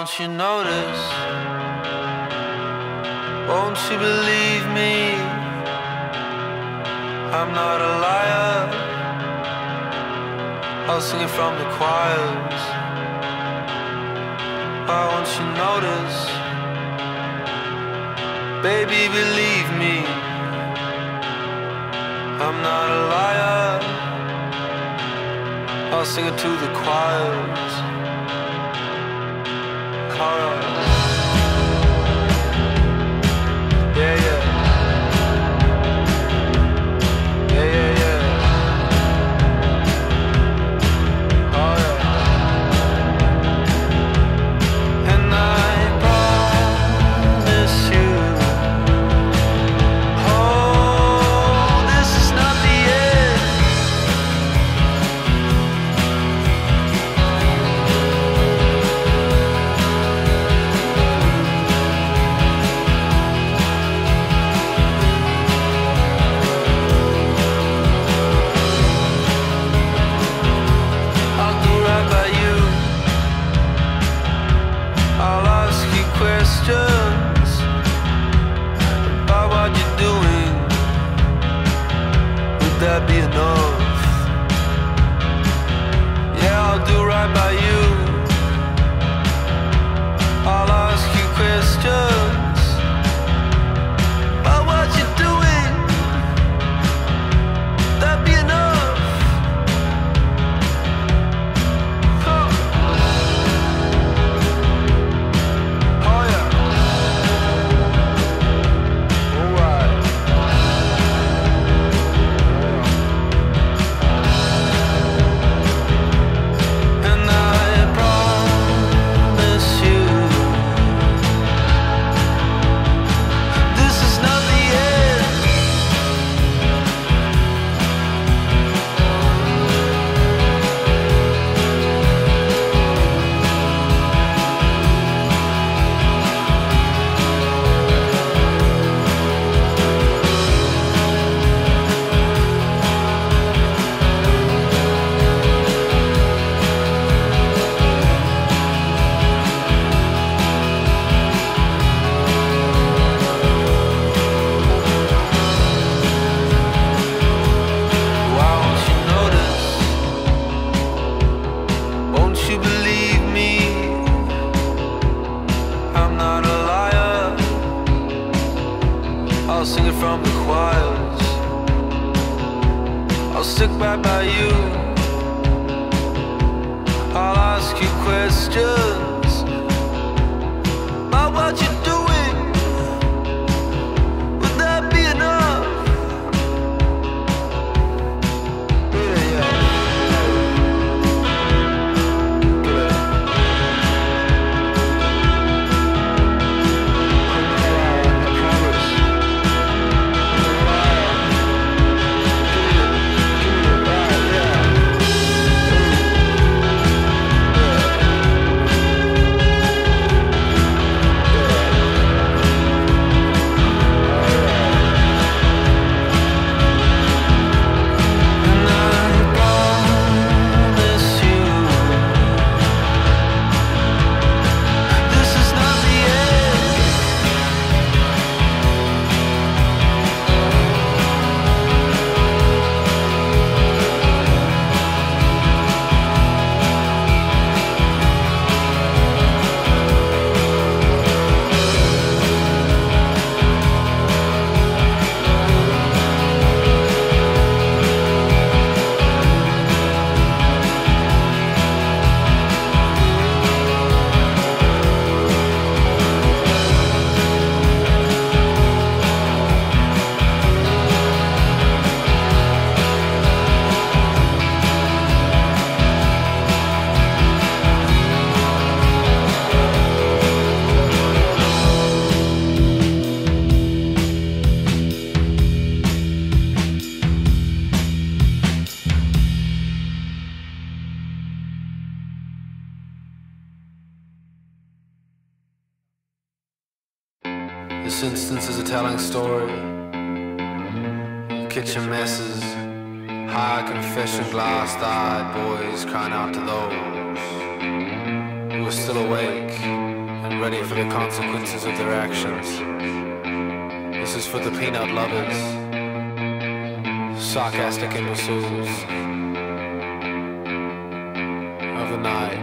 won't you notice? Won't you believe me? I'm not a liar. I'll sing it from the choirs. Why won't you notice? Baby, believe me. I'm not a liar. I'll sing it to the choirs tomorrow. I'll sing it from the choirs. I'll stick by by you. I'll ask you questions about what you out to those who are still awake and ready for the consequences of their actions. This is for the peanut lovers, sarcastic imbeciles of the night.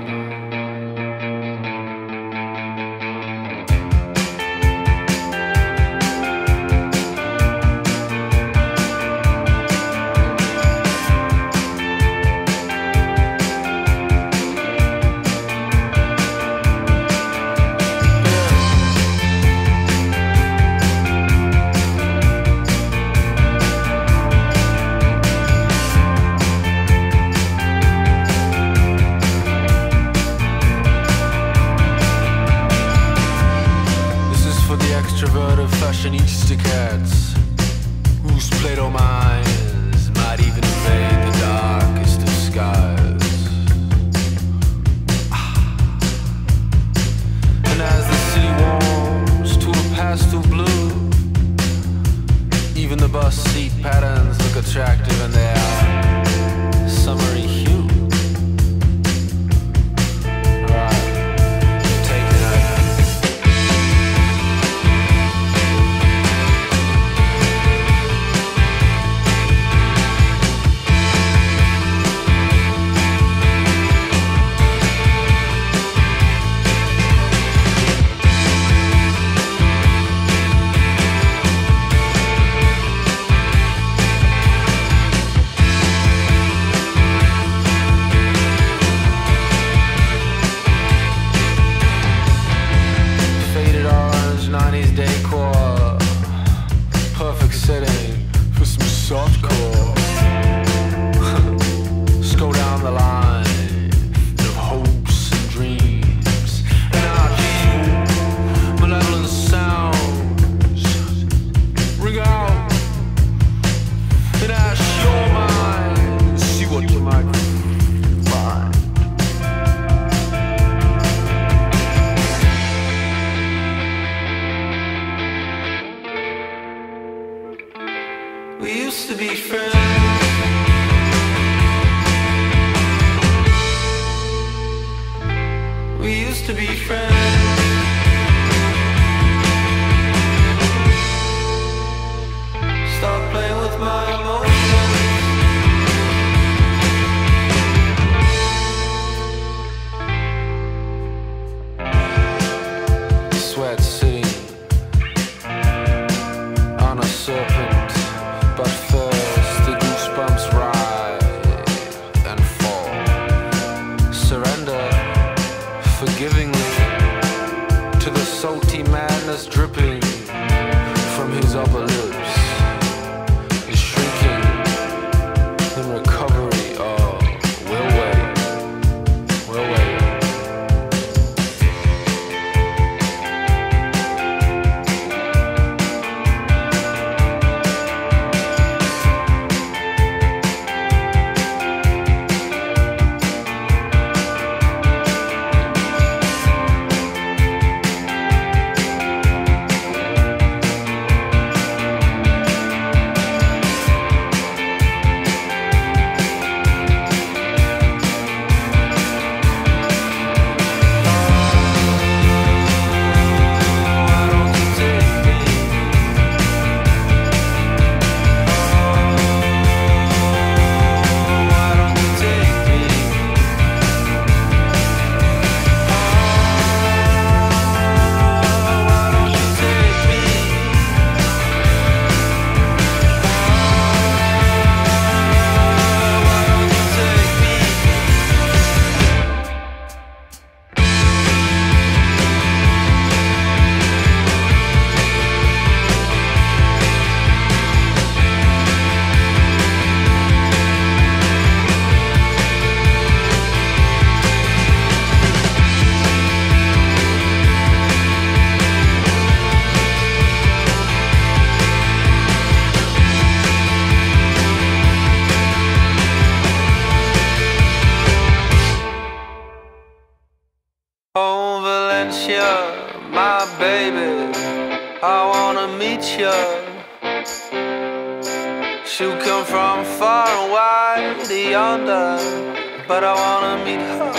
but I wanna meet her.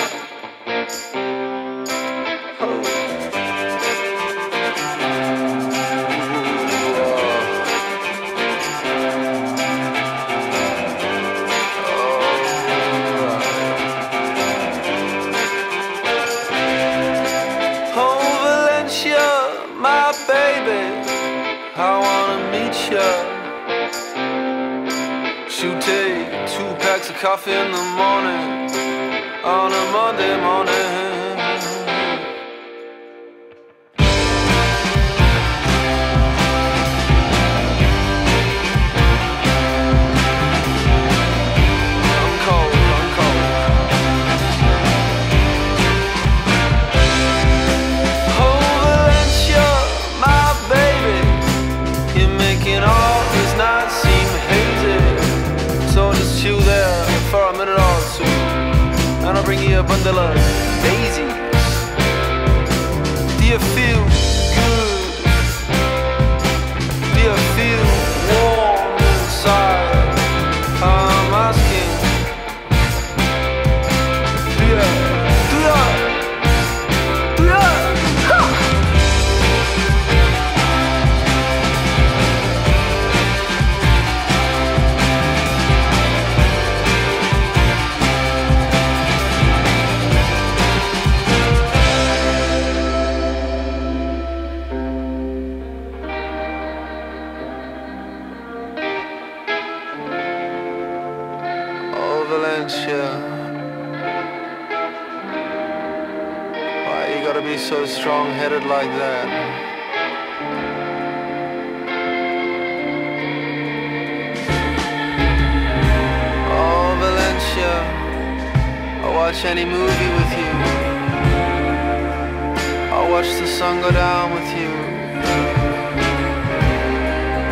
coffee in the morning on a Monday morning. Watch the sun go down with you.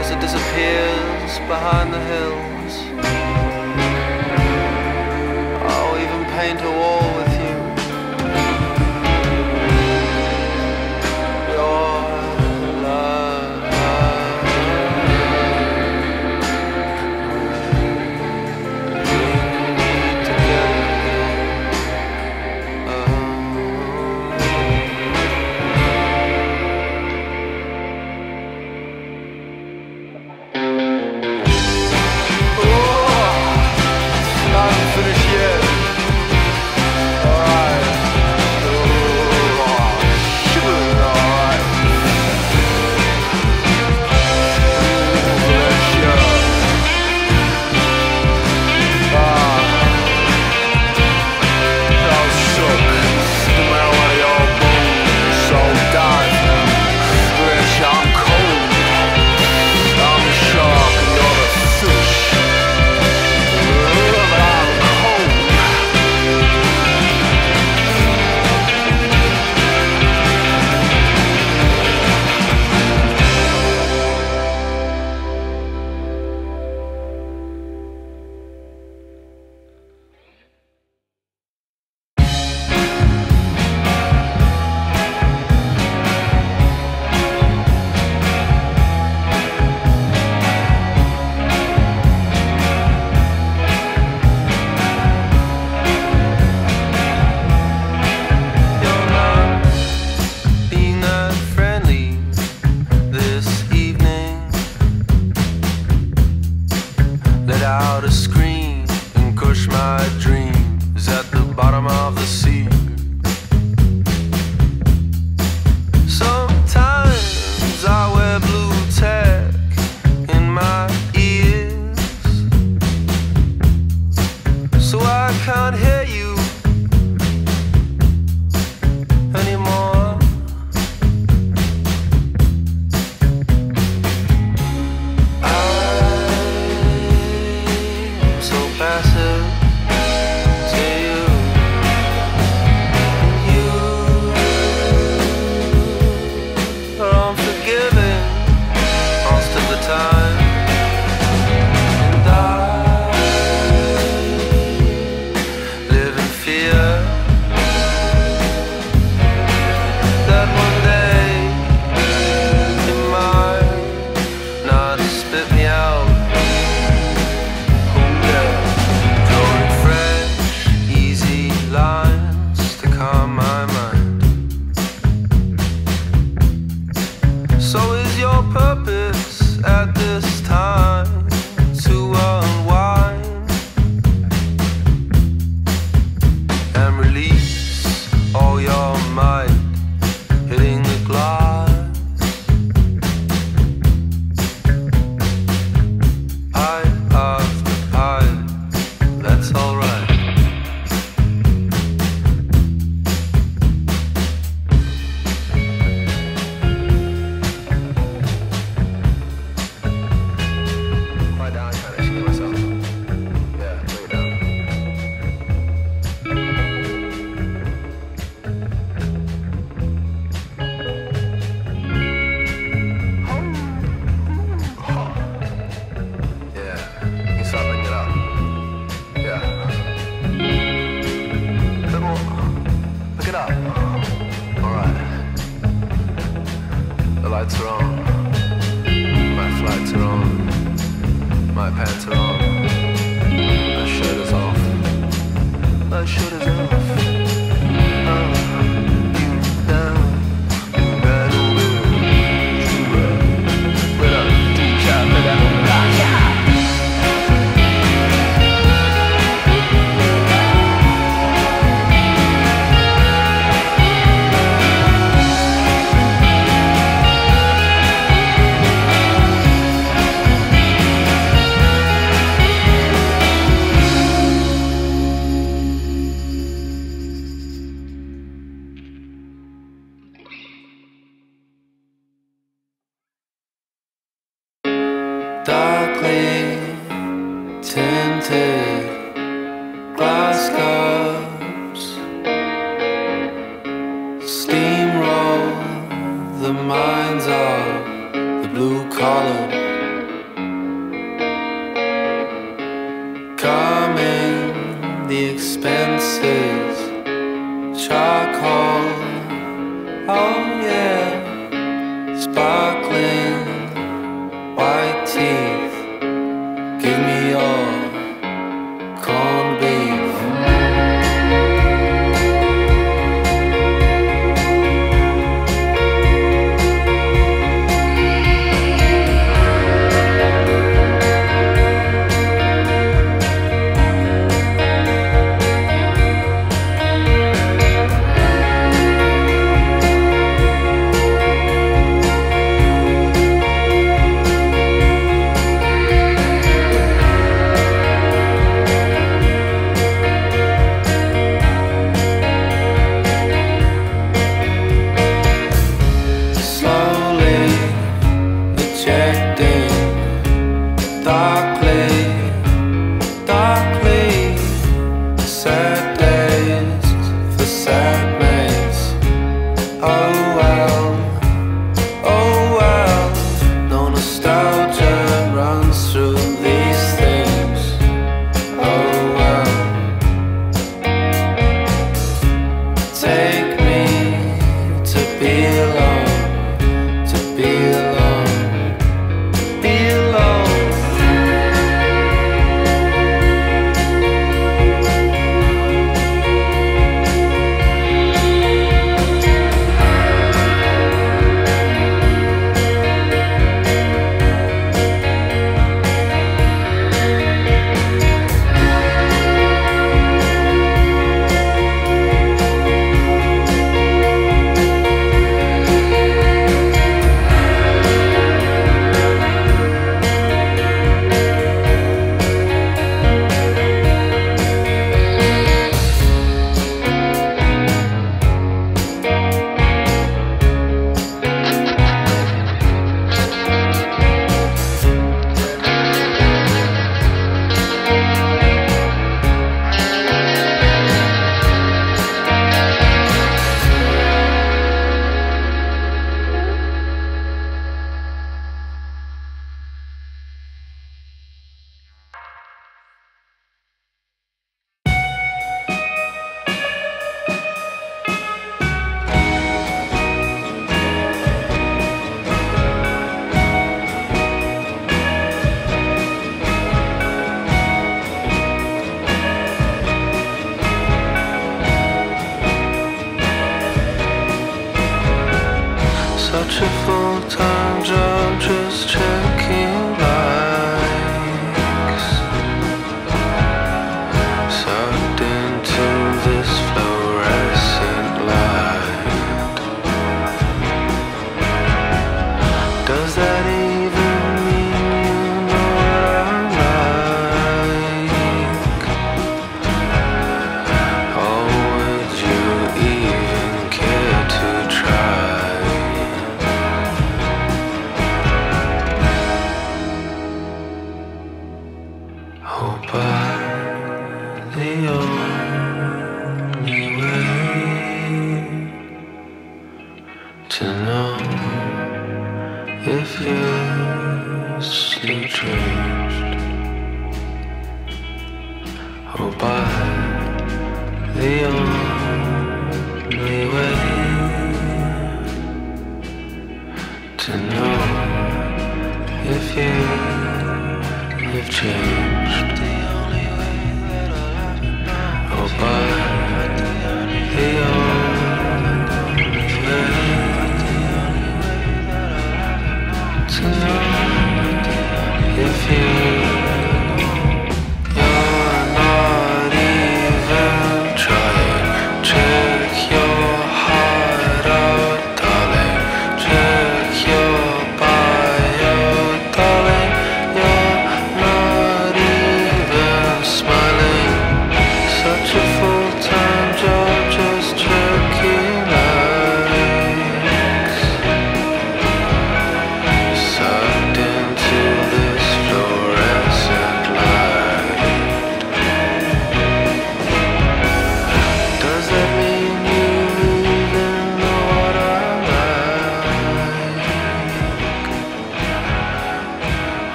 As it disappears behind the hills. I'll even paint a wall